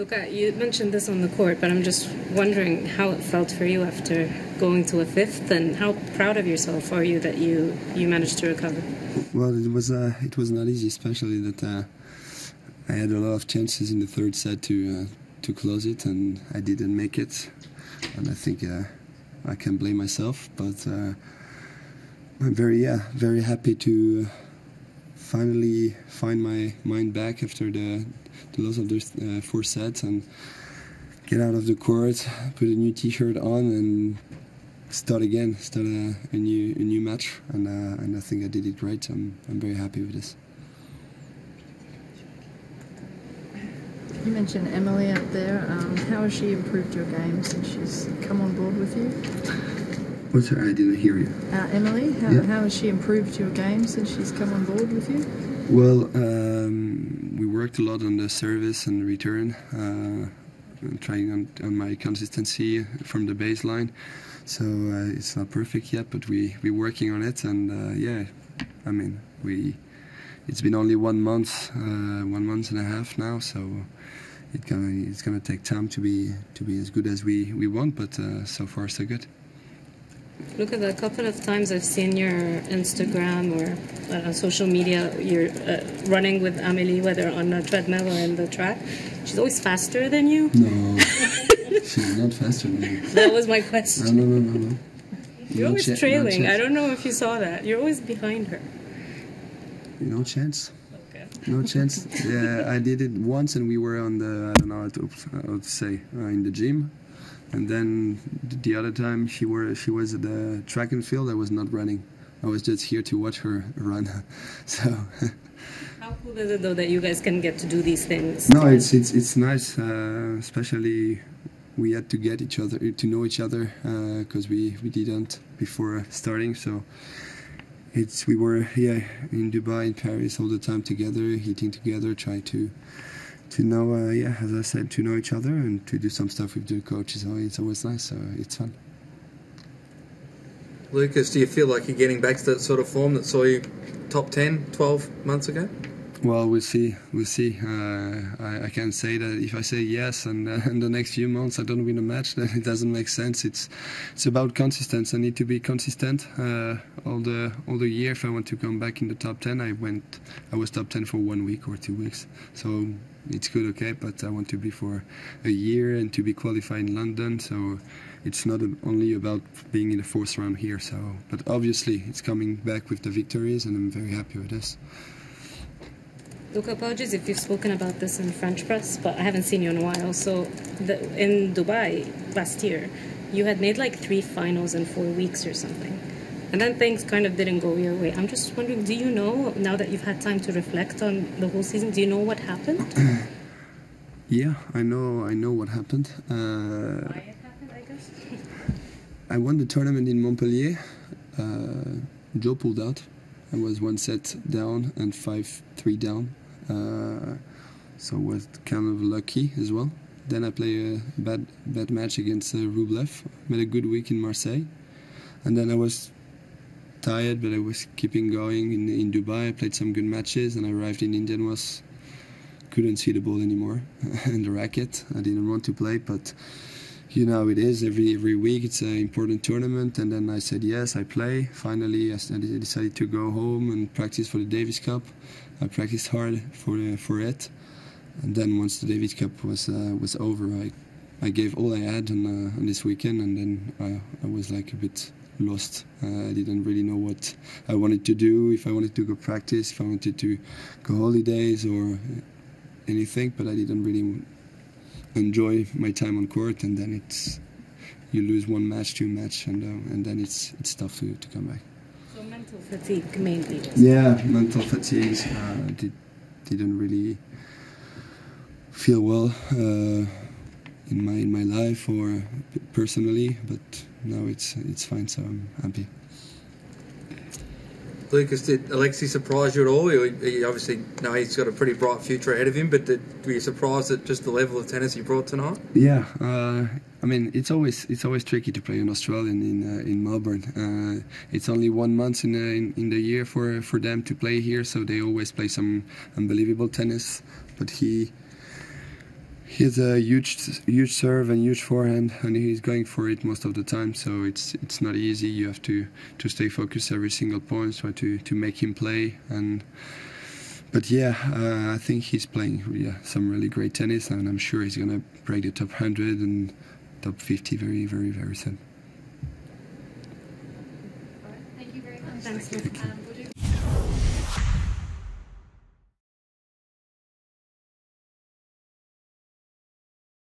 Luca, you mentioned this on the court, but I'm just wondering how it felt for you after going to a fifth, and how proud of yourself are you that you you managed to recover? Well, it was uh, it was not easy, especially that uh, I had a lot of chances in the third set to uh, to close it, and I didn't make it. And I think uh, I can blame myself, but uh, I'm very yeah very happy to finally find my mind back after the the loss of those uh, four sets and get out of the court, put a new T-shirt on, and start again, start a, a new a new match. And uh, and I think I did it great. I'm I'm very happy with this. You mentioned Emily up there. Um, how has she improved your game since she's come on board with you? What's her? I didn't hear you. Uh, Emily, how, Yeah. how has she improved your game since she's come on board with you? Well, um, we worked a lot on the service and return, uh, trying on, on my consistency from the baseline. So uh, it's not perfect yet, but we we're working on it. And uh, yeah, I mean we. It's been only one month, uh, one month and a half now, so it gonna it's gonna take time to be to be as good as we we want. But uh, so far so good. Look at the couple of times I've seen your Instagram or I social media. You're uh, running with Amelie, whether on a treadmill or in the track. She's always faster than you. No, she's not faster than me. That was my question. no, no, no, no. You're No always cha- no trailing. I don't know if you saw that. You're always behind her. No chance. Okay. No chance. Yeah, I did it once, and we were on the I don't know how to, how to say uh, in the gym, and then the other time she were she was at the track and field. I was not running. I was just here to watch her run. so How cool is it though that you guys can get to do these things? no, it's it's it's nice, uh, especially. We had to get each other to know each other because we, we didn't before starting. So it's we were yeah in Dubai in Paris all the time together, eating together, trying to to know uh, yeah as I said to know each other and to do some stuff with the coaches. It's always nice. So it's fun. Lucas, do you feel like you're getting back to that sort of form that saw you top 10 12 months ago? Well, we'll see. We'll see. Uh, I, I can say that if I say yes, and uh, in the next few months I don't win a match, then it doesn't make sense. It's it's about consistency. I need to be consistent uh, all the all the year. If I want to come back in the top ten, I went. I was top ten for one week or two weeks, so it's good, okay. But I want to be for a year and to be qualified in London. So it's not only about being in the fourth round here. So, but obviously it's coming back with the victories, and I'm very happy with this. Look, apologies if you've spoken about this in French press, but I haven't seen you in a while. So, the, in Dubai last year, you had made like three finals in four weeks or something. And then things kind of didn't go your way. I'm just wondering, do you know, now that you've had time to reflect on the whole season, do you know what happened? Yeah, I know. I know what happened. Uh, Why it happened, I guess? I won the tournament in Montpellier. Uh, Jo pulled out. I was one set down and five three down, uh, so was kind of lucky as well. Then I played a bad bad match against uh, Rublev. Made a good week in Marseille, and then I was tired, but I was keeping going in in Dubai. I played some good matches, and I arrived in India and was couldn't see the ball anymore and the racket. I didn't want to play, but you know it is every every week it's an important tournament. And then i said yes i play. Finally i decided to go home and practice for the davis cup. I practiced hard for uh, for it. And then once the davis cup was uh, was over i i gave all i had on, uh, on this weekend. And then I, I was like a bit lost. Uh, i didn't really know what i wanted to do if i wanted to go practice if i wanted to go holidays or anything. But i didn't really enjoy my time on court, and then it's you lose one match, two match, and uh, and then it's it's tough to, to come back. So, mental fatigue mainly. Yeah, mental fatigue. Uh, did, didn't really feel well uh, in my in my life or personally, but now it's it's fine, so I'm happy. Lucas, did Alexei surprise you at all? You, obviously know he's got a pretty bright future ahead of him, but did, were you surprised at just the level of tennis he brought tonight? Yeah, uh, I mean it's always it's always tricky to play an Australian in uh, in Melbourne. Uh, it's only one month in, in in the year for for them to play here, so they always play some unbelievable tennis. But he He has a huge, huge serve and huge forehand, and he's going for it most of the time. So it's it's not easy. You have to to stay focused every single point, try to to make him play. And but yeah, uh, I think he's playing yeah, some really great tennis, and I'm sure he's gonna break the top 100 and top 50 very, very, very soon. All right. Thank you very much. Thanks. Um, we'll